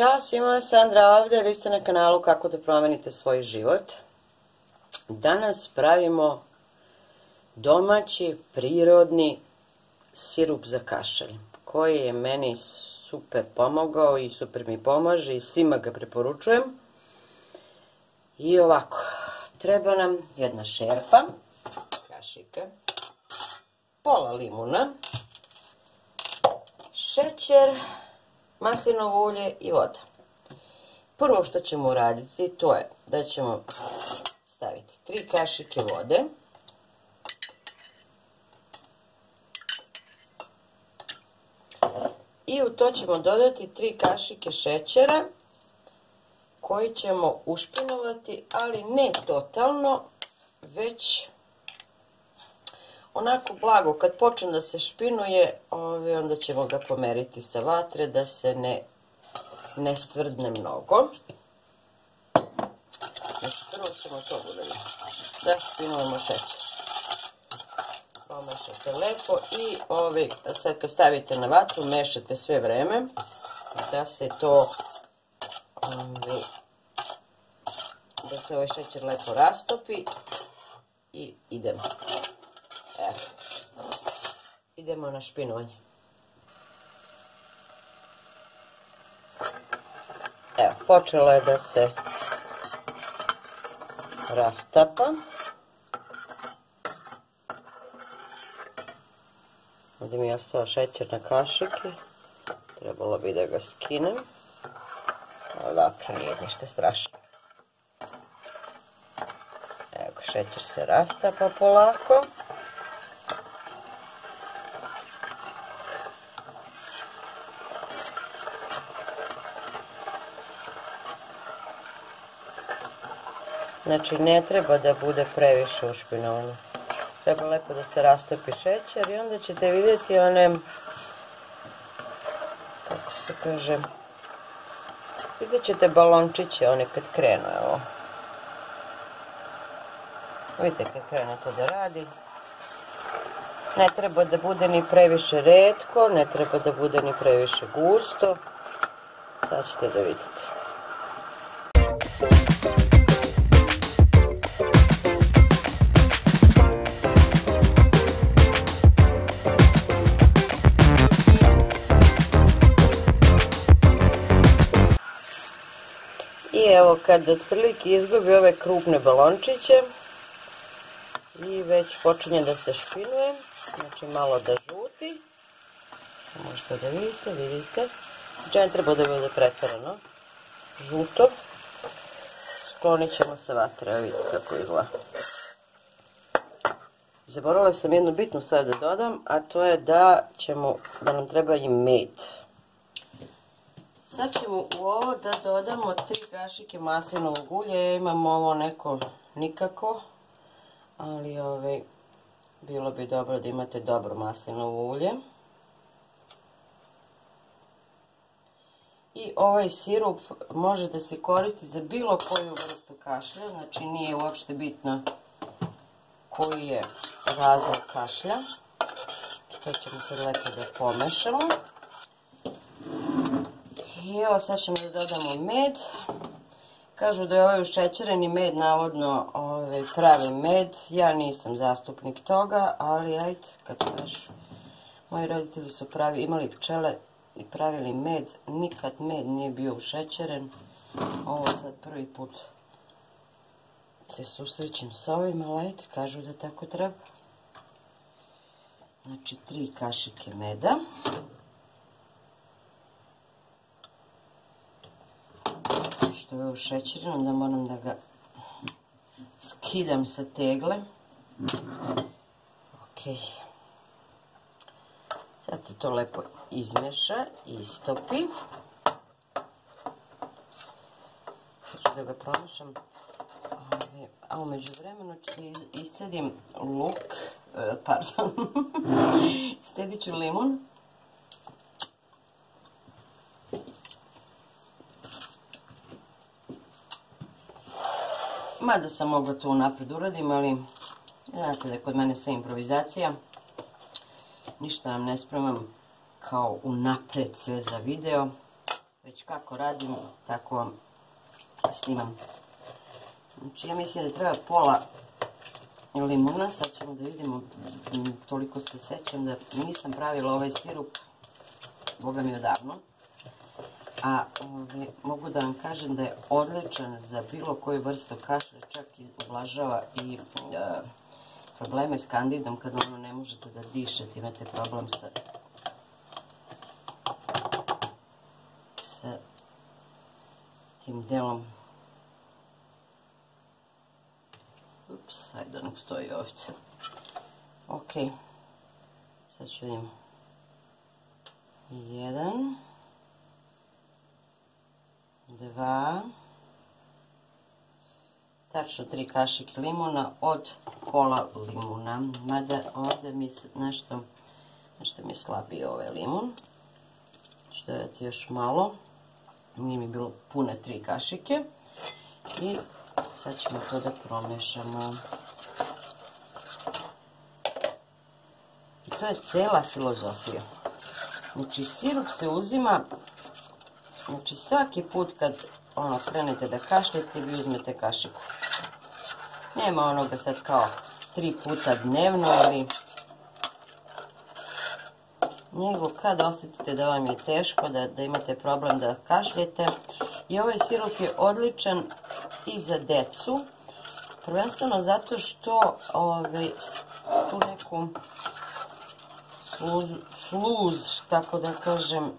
Ćao svima, Sandra ovdje, vi ste na kanalu Kako da promenite svoj život. Danas pravimo domaći, prirodni sirup za kašelj, koji je meni super pomogao i super mi pomaže i svima ga preporučujem. I ovako, treba nam jedna šerpa, kašika, pola limuna, šećer, maslinovo ulje i voda. Prvo što ćemo uraditi to je da ćemo staviti tri kašike vode. I u to ćemo dodati tri kašike šećera koji ćemo ušpinovati, ali ne totalno, već onako blago, kad počne da se špinuje, onda ćemo ga pomeriti sa vatre da se ne, ne stvrdne mnogo. Znači, prvo ćemo to budemo da špinujemo šećer. Pomešate lepo i ovaj, sad kad stavite na vatru, mešate sve vreme da se to ovaj, da se ovaj šećer lepo rastopi i idemo. Idemo na špinovanje. Evo, počelo je da se rastapa. Ovdje mi je ostao šećer na kašike. Trebalo bi da ga skinem. Ali dakle, nije ništa strašno. Evo, šećer se rastapa polako. Znači ne treba da bude previše ušpinovano. Treba lepo da se rastopi šećer i onda ćete vidjeti one, kako se kaže, vidjet ćete balončiće one kad krenu, evo. Vidite kad krenu to da radi. Ne treba da bude ni previše redko, ne treba da bude ni previše gusto. Sad ćete da vidite. Evo kad otprilike izgubi ove krupne balončiće i već počinje da se špinuje, znači malo da žuti, možete da vidite, vidite, znači ne treba da bude pretvoreno, žuto, sklonit ćemo sa vatre, evo vidite kako izgleda. Zaboravila sam jednu bitnu stvar da dodam, a to je da ćemo, da nam treba i med. Sad ćemo u ovo da dodamo tri kašike maslinovog ulja. Ja imam ovo neko nikako, ali ovaj, bilo bi dobro da imate dobro maslinovo ulje. I ovaj sirup može da se koristi za bilo koju vrstu kašlja, znači nije uopšte bitno koji je razlog kašlja. To ćemo se lepo da pomešamo. I evo sad ćemo da dodamo med. Kažu da je ovaj ušećereni med navodno ovaj, pravi med. Ja nisam zastupnik toga, ali ajde, kad kažu. Moji roditelji su pravi, imali pčele i pravili med. Nikad med nije bio ušećeren. Ovo sad prvi put se susrećem s ovim, ali ajde, kažu da tako treba. Znači, tri kašike meda. Što je ušećereno, onda moram da ga skidam sa tegle. Ok. Sad se to lepo izmeša i istopi. Sad ću da ga promešam. A umeđu vremenu ću iscedim luk, e, pardon, iscedit ću limun. Mada sam mogla to unaprijed uradim, ali znate da kod mene sve improvizacija. Ništa vam ne spremam kao unaprijed sve za video. već kako radim, tako vam snimam. Znači ja mislim da treba pola limuna, sad ćemo da vidimo, toliko se sećam da nisam pravila ovaj sirup, boga mi odavno. A ovaj, mogu da vam kažem da je odličan za bilo koju vrstu kašlja, čak i ublažava i e, probleme s kandidom kada ono ne možete da dišete, imate problem sa sa tim delom. Ups, ajde nek stoji ovdje. Ok sad ću jedan dva tačno tri kašike limuna od pola limuna. Mada ovdje mi nešto, nešto mi je slabiji ovaj limun. Što je još malo. Nije mi bilo pune tri kašike. I sad ćemo to da promešamo. I to je cela filozofija. Znači sirup se uzima, znači svaki put kad ono krenete da kašljete, vi uzmete kašiku. Nema onoga sad kao tri puta dnevno ili nego kad osjetite da vam je teško, da, da imate problem da kašljete. I ovaj sirup je odličan i za decu. Prvenstveno zato što ovaj, tu neku sluz, tako da kažem,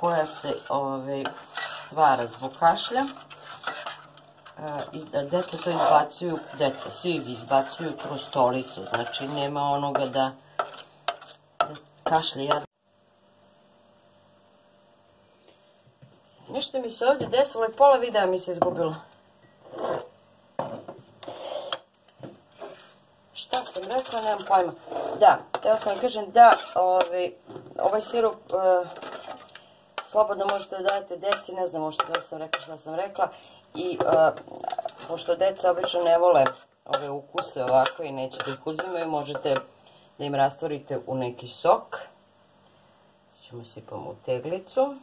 koja se ovaj, stvara zbog kašlja. E, deca to izbacuju, deca, svi izbacuju kroz stolicu, znači nema onoga da, da kašlje ja. Nešto mi se ovdje desilo pola videa mi se izgubilo. Šta sam rekla, nemam pojma. Da, htjela sam kažem da ovaj, ovaj sirup e, slobodno možete da dajete deci, ne znam da sam rekla šta sam rekla. I e, pošto deca obično ne vole ove ukuse ovako i neće da ih uzimaju, možete da im rastvorite u neki sok. Sad ćemo sipamo u teglicu.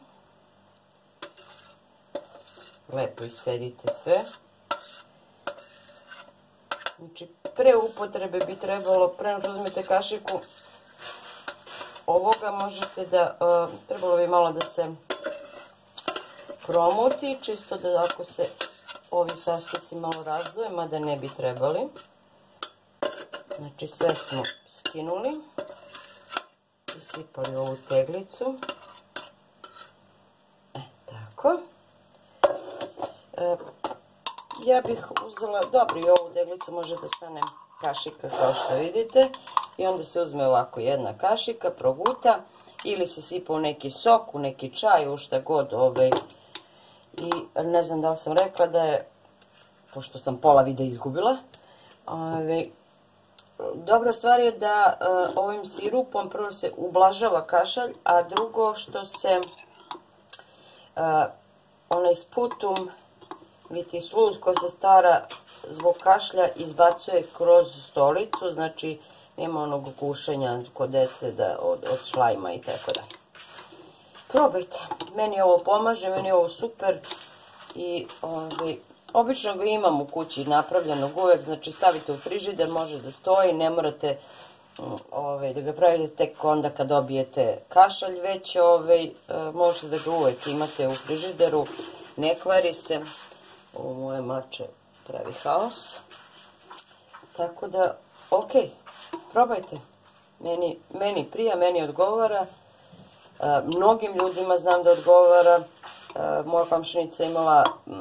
Lepo iscedite sve. Znači, pre upotrebe bi trebalo, pre uzmete kašiku, ovoga možete da, e, trebalo bi malo da se promuti, čisto da ako se ovi sastojci malo razdvoje, mada ne bi trebali. Znači sve smo skinuli i sipali ovu teglicu. E, tako. E, ja bih uzela, dobro i ovu teglicu može da stane kašika kao što vidite. I onda se uzme ovako jedna kašika, proguta ili se sipa u neki sok, u neki čaj, u šta god ovaj, i ne znam da li sam rekla da je, pošto sam pola videa izgubila, ovaj, dobra stvar je da eh, ovim sirupom prvo se ublažava kašalj, a drugo što se uh, onaj sputum viti sluz koji se stara zbog kašlja izbacuje kroz stolicu, znači nema onog gušenja kod dece da, od, od šlajma i tako dalje. Probajte. Meni ovo pomaže, meni je ovo super. I ovaj, obično ga imam u kući napravljenog uvek, znači stavite u frižider, može da stoji, ne morate ovaj, da ga pravite tek onda kad dobijete kašalj, već ovaj, možete da ga uvek imate u frižideru, ne kvari se. Ovo moje mače pravi haos. Tako da, ok, probajte. Meni, meni prija, meni odgovara. Mnogim ljudima znam da odgovara. Moja komšinica imala mm,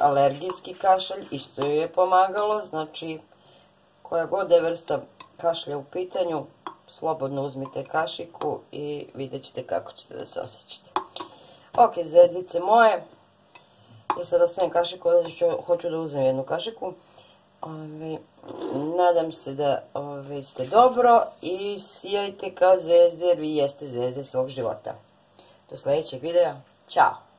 alergijski kašalj, isto joj je pomagalo. Znači, koja god je vrsta kašlja u pitanju, slobodno uzmite kašiku i vidjet ćete kako ćete da se osjećate. Ok, zvezdice moje. Ja sad ostavim kašiku, hoću da uzmem jednu kašiku. Ove, nadam se da ste dobro i sijajte kao zvezde jer vi jeste zvezde svog života. Do sljedećeg videa. Ćao!